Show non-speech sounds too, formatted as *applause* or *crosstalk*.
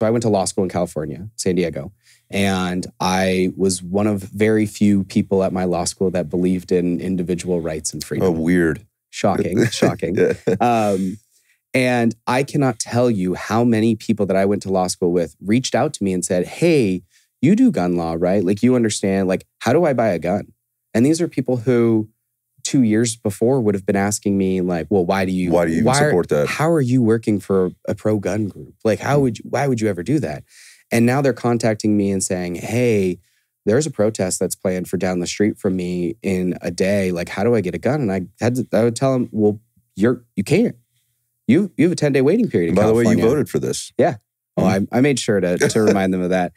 So I went to law school in California, San Diego. And I was one of very few people at my law school that believed in individual rights and freedom. Oh, weird. Shocking, *laughs* shocking. Yeah. Um, and I cannot tell you how many people that I went to law school with reached out to me and said, Hey, you do gun law, right? Like, you understand, like, how do I buy a gun? And these are people who two years before would have been asking me, like, well, why do you, Why do you are- support that? How are you working for a pro gun group? Like, how mm-hmm. would you, why would you ever do that? And now they're contacting me and saying, Hey, there's a protest that's planned for down the street from me in a day. Like, how do I get a gun? And I had to, I would tell them, well, you're, you can't. You, you have a 10 day waiting period. In By the way, you voted for this. Yeah. Oh, mm-hmm. I, I made sure to, to remind them of that.